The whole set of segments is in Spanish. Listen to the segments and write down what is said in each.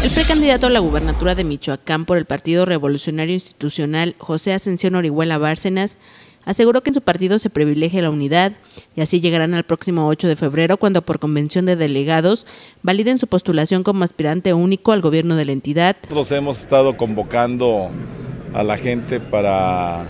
El precandidato a la gubernatura de Michoacán por el Partido Revolucionario Institucional, José Ascensión Orihuela Bárcenas, aseguró que en su partido se privilegia la unidad y así llegarán al próximo 8 de febrero cuando por convención de delegados validen su postulación como aspirante único al gobierno de la entidad. Nosotros hemos estado convocando a la gente para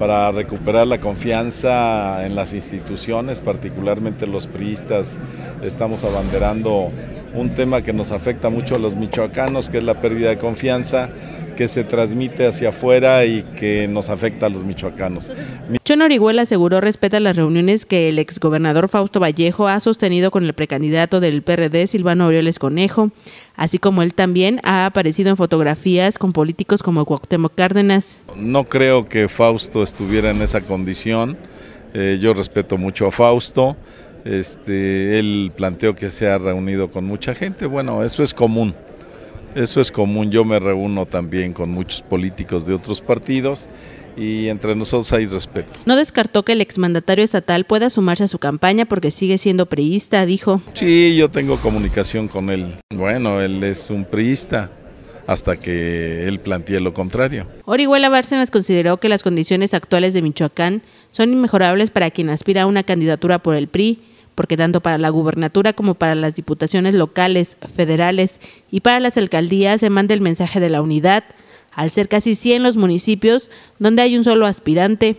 para recuperar la confianza en las instituciones, particularmente los priistas. Estamos abanderando un tema que nos afecta mucho a los michoacanos, que es la pérdida de confianza que se transmite hacia afuera y que nos afecta a los michoacanos. Chon Orihuela aseguró respeta las reuniones que el exgobernador Fausto Vallejo ha sostenido con el precandidato del PRD, Silvano Aureoles Conejo, así como él también ha aparecido en fotografías con políticos como Cuauhtémoc Cárdenas. No creo que Fausto estuviera en esa condición. Eh, yo respeto mucho a Fausto. Este, él planteó que se ha reunido con mucha gente. Bueno, eso es común. Eso es común, yo me reúno también con muchos políticos de otros partidos y entre nosotros hay respeto. No descartó que el exmandatario estatal pueda sumarse a su campaña porque sigue siendo priista, dijo. Sí, yo tengo comunicación con él. Bueno, él es un priista hasta que él plantee lo contrario. Orihuela Bárcenas consideró que las condiciones actuales de Michoacán son inmejorables para quien aspira a una candidatura por el PRI porque tanto para la gubernatura como para las diputaciones locales, federales y para las alcaldías se manda el mensaje de la unidad, al ser casi 100 los municipios donde hay un solo aspirante